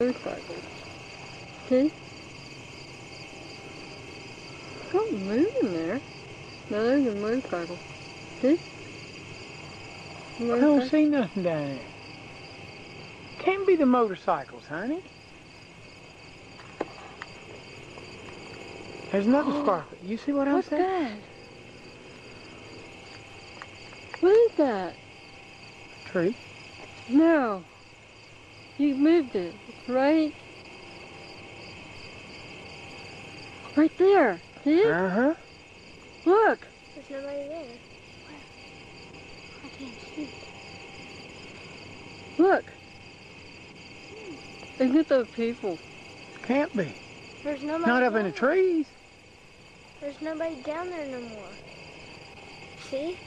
See? Something moving there. No, there's a motorcycle. See? I don't see nothing down there. Can't be the motorcycles, honey. There's another oh. sparkle. You see what I'm What's saying? that? What is that? Tree. No. You moved it, right? Right there. See? Uh-huh. Look. There's nobody there. Where? I can't see. Look. Isn't it those people? Can't be. There's nobody. Not up in the trees. There's nobody down there no more. See?